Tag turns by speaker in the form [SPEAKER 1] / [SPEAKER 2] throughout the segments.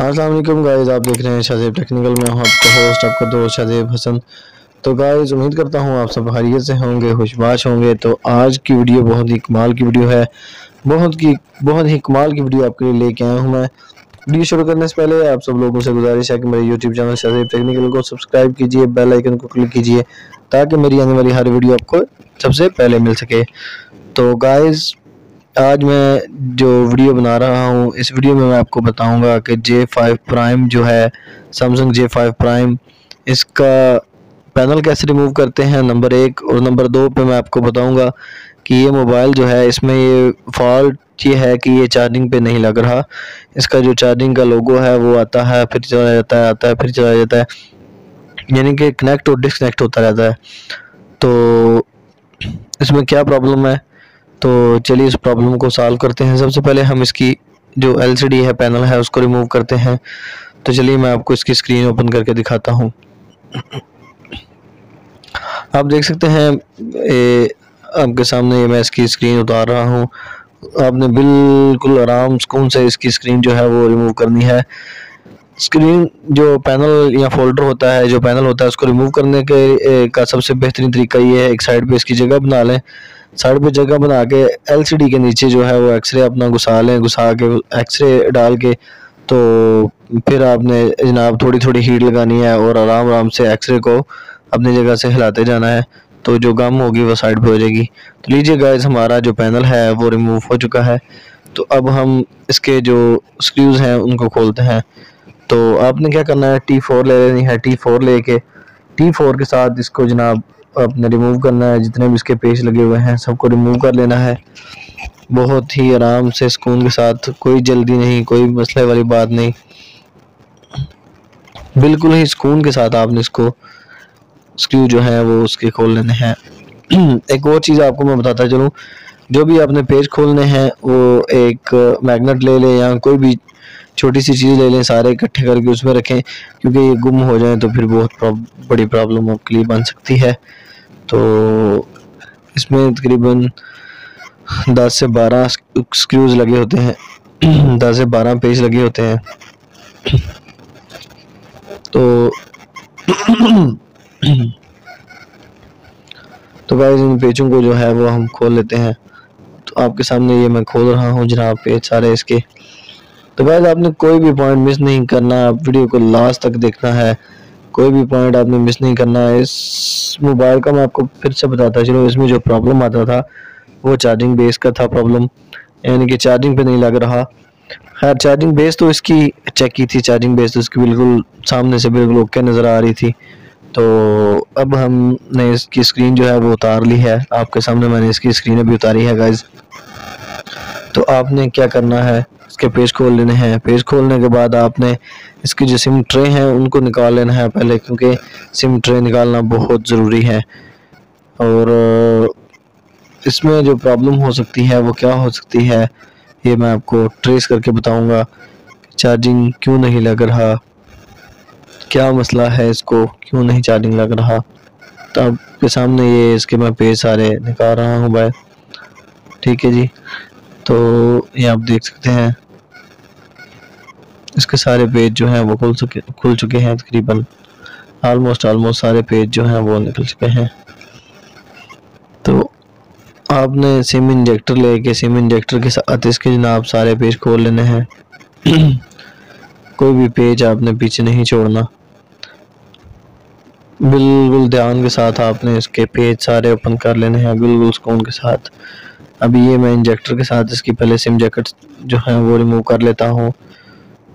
[SPEAKER 1] Aslam guys आप देख रहे हैं शाहजेब टेक्निकल में हूँ आपका होस्ट आपका दोस्त शाहजेब हसन तो गाइज़ उम्मीद करता हूँ आप सब हरियत से होंगे, खुशबाश होंगे. तो आज की वीडियो बहुत ही कमाल की वीडियो है. बहुत की बहुत ही कमाल की वीडियो आपके लिए लेके आया हूँ मैं. वीडियो शुरू करने से पहले आप सब लोगों से गुजारिश है कि मेरे यूट्यूब चैनल शाहजेब टेक्निकल को सब्सक्राइब कीजिए बेल आइकन को क्लिक कीजिए, ताकि मेरी आने वाली हर वीडियो आपको सबसे पहले मिल सके. तो गाइज़ आज मैं जो वीडियो बना रहा हूँ, इस वीडियो में मैं आपको बताऊँगा कि जे फाइव प्राइम जो है सैमसंग जे फाइव प्राइम इसका पैनल कैसे रिमूव करते हैं नंबर एक और नंबर दो पे मैं आपको बताऊँगा कि ये मोबाइल जो है, इसमें ये फॉल्ट ये है कि ये चार्जिंग पे नहीं लग रहा। इसका जो चार्जिंग का लोगो है, वो आता है, फिर चला जाता है, आता है, फिर चला जाता है। यानी कि कनेक्ट और डिसकनेक्ट होता रहता है। तो इसमें क्या प्रॉब्लम है? तो चलिए इस प्रॉब्लम को सॉल्व करते हैं। सबसे पहले हम इसकी जो एलसीडी है पैनल है उसको रिमूव करते हैं। तो चलिए मैं आपको इसकी स्क्रीन ओपन करके दिखाता हूँ। आप देख सकते हैं ए, आपके सामने मैं इसकी स्क्रीन उतार रहा हूँ। आपने बिल्कुल आराम सुकून से इसकी स्क्रीन जो है वो रिमूव करनी है। स्क्रीन जो पैनल या फोल्डर होता है जो पैनल होता है उसको रिमूव करने के का सबसे बेहतरीन तरीका ये है एक साइड पे इसकी जगह बना लें। साइड पे जगह बना के एलसीडी के नीचे जो है वो एक्सरे अपना घुसा लें, घुसा के एक्सरे डाल के तो फिर आपने जनाब थोड़ी थोड़ी हीट लगानी है और आराम आराम से एक्सरे को अपनी जगह से हिलाते जाना है तो जो गम होगी वो साइड पे हो जाएगी। तो लीजिए गाइस हमारा जो पैनल है वो रिमूव हो चुका है। तो अब हम इसके जो स्क्रूज हैं, उनको खोलते हैं। तो आपने क्या करना है टी फोर ले लेनी है टी फोर लेके टी फोर के साथ इसको जनाब अपने रिमूव करना है, जितने भी इसके पेज लगे हुए हैं, सबको रिमूव कर लेना है। बहुत ही आराम से सुकून के साथ कोई जल्दी नहीं, कोई मसले वाली बात नहीं। बिल्कुल ही सुकून के साथ आपने इसको स्क्रू जो है वो उसके खोल लेने हैं। एक और चीज़ आपको मैं बताता चलूँ, जो भी आपने पेज खोलने हैं, वो एक मैग्नेट ले लें या कोई भी छोटी सी चीज़ ले लें, सारे इकट्ठे करके उसमें रखें, क्योंकि ये गुम हो जाए तो फिर बहुत बड़ी प्रॉब्लम आपके लिए बन सकती है। तो इसमें तकरीबन दस से बारह स्क्रूज लगे होते हैं। दस से बारह पेज लगे होते हैं। तो तो गाइस इन पेजों को जो है वो हम खोल लेते हैं। तो आपके सामने ये मैं खोल रहा हूँ जनाब पेज सारे इसके। तो गाइस आपने कोई भी पॉइंट मिस नहीं करना। वीडियो को लास्ट तक देखना है। कोई भी पॉइंट आपने मिस नहीं करना है इस मोबाइल का मैं आपको फिर से बताता चलो, इसमें जो प्रॉब्लम आता था, वो चार्जिंग बेस का था प्रॉब्लम यानी कि चार्जिंग पे नहीं लग रहा। खैर चार्जिंग बेस तो इसकी चेक की थी चार्जिंग बेस तो इसकी बिल्कुल सामने से बिल्कुल ओके नज़र आ रही थी। तो अब हमने इसकी स्क्रीन जो है, वो उतार ली है। आपके सामने मैंने इसकी स्क्रीन अभी उतारी है गाइज़ तो आपने क्या करना है? इसके पेज खोल लेने हैं। पेज खोलने के बाद आपने इसकी जो सिम ट्रे हैं, उनको निकाल लेना है पहले, क्योंकि सिम ट्रे निकालना बहुत ज़रूरी है। और इसमें जो प्रॉब्लम हो सकती है, वो क्या हो सकती है, ये मैं आपको ट्रेस करके बताऊँगा। चार्जिंग क्यों नहीं लग रहा? क्या मसला है इसको? क्यों नहीं चार्जिंग लग रहा? तो आपके सामने ये इसके मैं पेज सारे निकाल रहा हूँ भाई। ठीक है जी। तो ये आप देख सकते हैं। इसके सारे पेज जो हैं वो खुल चुके खुल चुके हैं तकरीबन। आलमोस्ट आलमोस्ट सारे पेज जो हैं वो निकल चुके हैं। तो आपने सिम इंजेक्टर लेके सिम इंजेक्टर के साथ इसके जनाब सारे पेज खोल लेने हैं। कोई भी पेज आपने पीछे नहीं छोड़ना। बिल्कुल ध्यान के साथ आपने इसके पेज सारे ओपन कर लेने हैं, बिल्कुल सुकून के साथ। अभी ये मैं इंजेक्टर के साथ इसकी पहले सिम जैकेट जो है वो रिमूव कर लेता हूँ।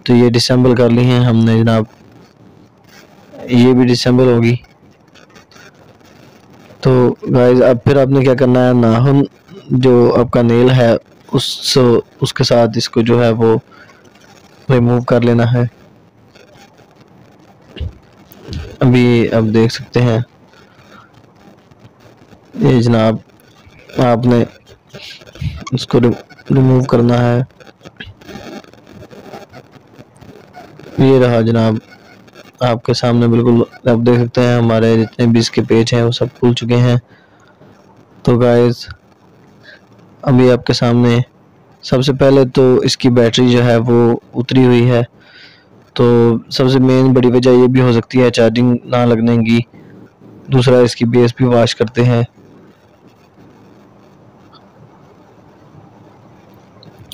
[SPEAKER 1] तो ये डिसम्बल कर ली हैं हमने जनाब। ये भी डिसम्बल होगी। तो गाइस अब फिर आपने क्या करना है? नाखून जो आपका नेल है, उस, उसके साथ इसको जो है वो रिमूव कर लेना है। अभी आप देख सकते हैं। ये जनाब, आपने इसको रिमूव करना है। ये रहा जनाब, आपके सामने बिल्कुल आप देख सकते हैं हमारे जितने भी इसके पेज हैं, वो सब खुल चुके हैं। तो गाइस अभी आपके सामने सबसे पहले तो इसकी बैटरी जो है वो उतरी हुई है। तो सबसे मेन बड़ी वजह ये भी हो सकती है चार्जिंग ना लगने की। दूसरा, इसकी बेस भी वाश करते हैं।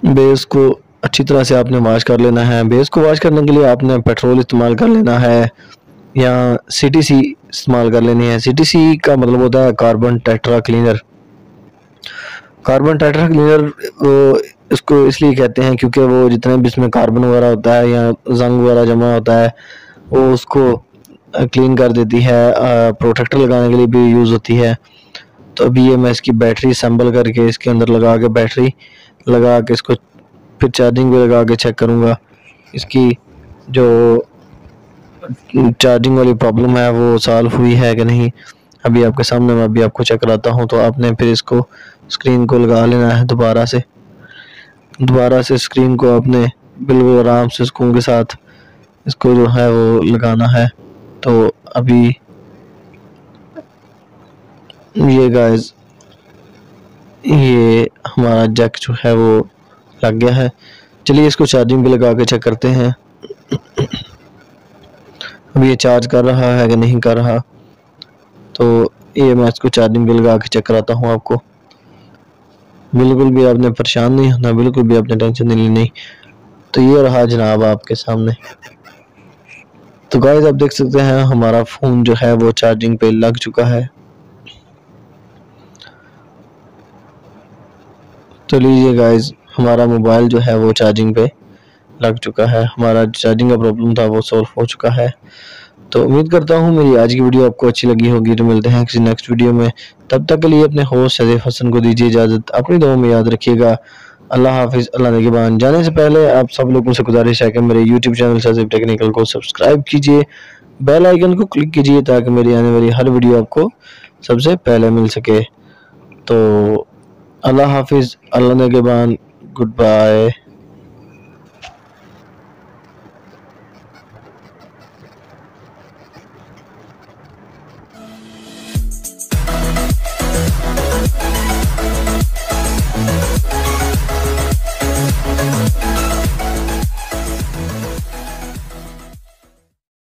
[SPEAKER 1] बेस को अच्छी तरह से आपने वाश कर लेना है बेस को वाश करने के लिए आपने पेट्रोल इस्तेमाल कर लेना है, या सी टी सी इस्तेमाल कर लेनी है। सी टी सी का मतलब होता है carbon tetra cleaner carbon tetra cleaner इसको इसलिए कहते हैं क्योंकि वो जितने भी इसमें कार्बन वगैरह होता है या जंग वगैरह जमा होता है, वो उसको क्लीन कर देती है प्रोटेक्टर लगाने के लिए भी यूज़ होती है। तो अभी ये मैं इसकी बैटरी असम्बल करके इसके अंदर लगा के बैटरी लगा के इसको फिर चार्जिंग भी लगा के चेक करूँगा। इसकी जो चार्जिंग वाली प्रॉब्लम है, वो सॉल्व हुई है कि नहीं? अभी आपके सामने मैं अभी आपको चेक कराता हूँ तो आपने फिर इसको स्क्रीन को लगा लेना है दोबारा से। दोबारा से स्क्रीन को आपने बिल्कुल आराम से सुकून के साथ इसको जो है वो लगाना है। तो अभी ये गाइस ये हमारा जैक जो है वो लग गया है। चलिए इसको चार्जिंग पे लगा के चेक करते हैं। अब ये चार्ज कर रहा है कि नहीं कर रहा? तो ये मैं इसको चार्जिंग पे लगा के चेक कराता हूँ आपको। बिल्कुल भी आपने परेशान नहीं होना, बिल्कुल भी आपने टेंशन नहीं लेनी। तो ये रहा जनाब आपके सामने। तो गाइस आप देख सकते हैं, हमारा फ़ोन जो है वो चार्जिंग पे लग चुका है। तो लीजिए गाइस हमारा मोबाइल जो है वो चार्जिंग पे लग चुका है। हमारा चार्जिंग का प्रॉब्लम था, वो सॉल्व हो चुका है। तो उम्मीद करता हूँ मेरी आज की वीडियो आपको अच्छी लगी होगी। तो मिलते हैं किसी नेक्स्ट वीडियो में। तब तक के लिए अपने होस्ट सदैफ हसन को दीजिए इजाज़त। अपनी दुआ में याद रखिएगा। अल्लाह हाफिज़, अल्लाह निगबान जाने से पहले आप सब लोगों से गुजारिश है कि मेरे यूट्यूब चैनल सजीब टेक्निकल को सब्सक्राइब कीजिए। बेल आइकन को क्लिक कीजिए ताकि मेरी आने वाली हर वीडियो आपको सबसे पहले मिल सके। तो अल्लाह हाफिज़, अल्लाह निगबान Goodbye.